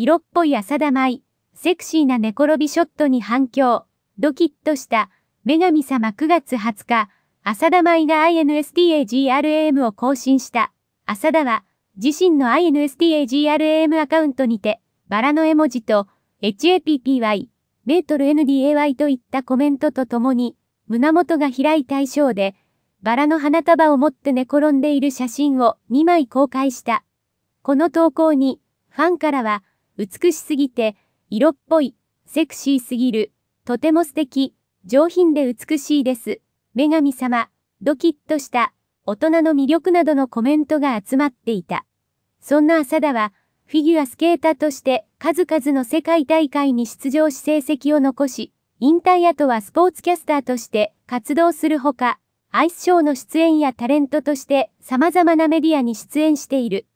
色っぽい浅田舞、セクシーな寝転びショットに反響、ドキッとした、女神様9月20日、浅田舞が INSTAGRAM を更新した。浅田は、自身の INSTAGRAM アカウントにて、バラの絵文字と、HAPPY、メートル NDAY といったコメントとともに、胸元が開いた衣装で、バラの花束を持って寝転んでいる写真を2枚公開した。この投稿に、ファンからは、美しすぎて、色っぽい、セクシーすぎる、とても素敵、上品で美しいです。女神様、ドキッとした、大人の魅力などのコメントが集まっていた。そんな浅田は、フィギュアスケーターとして数々の世界大会に出場し成績を残し、引退後はスポーツキャスターとして活動するほか、アイスショーの出演やタレントとして様々なメディアに出演している。